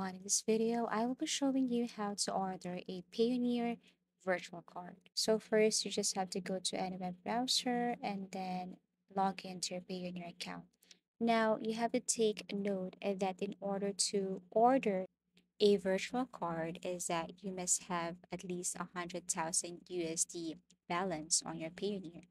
On this video, I will be showing you how to order a Payoneer virtual card. So first, you just have to go to any web browser and then log into your Payoneer account. Now, you have to take note that in order to order a virtual card is that you must have at least 100,000 USD balance on your Payoneer.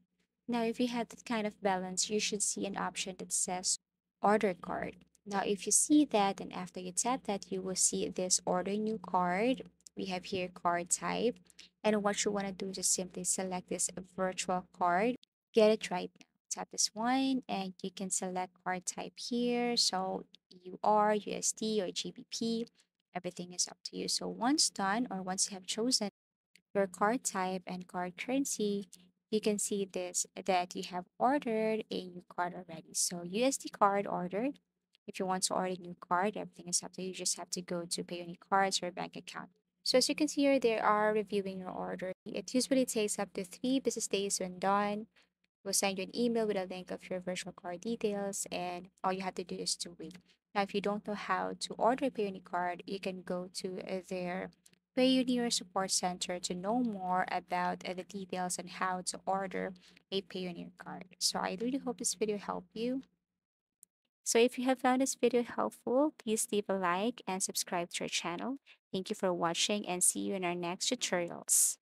Now, if you have that kind of balance, you should see an option that says order card. Now, if you see that and after you tap that, you will see this order new card. We have here card type. And what you want to do is just simply select this virtual card. Get it right now. Tap this one and you can select card type here. So EUR, USD, or GBP. Everything is up to you. So once done or once you have chosen your card type and card currency, you can see this that you have ordered a new card already. So USD card ordered. If you want to order a new card, everything is up to you. You just have to go to Payoneer Cards or bank account. So as you can see here, they are reviewing your order. It usually takes up to three business days when done. We'll send you an email with a link of your virtual card details, and all you have to do is to wait. Now, if you don't know how to order a Payoneer card, you can go to uh, their Payoneer Support Center to know more about uh, the details and how to order a Payoneer card. So I really hope this video helped you. So if you have found this video helpful, please leave a like and subscribe to our channel. Thank you for watching and see you in our next tutorials.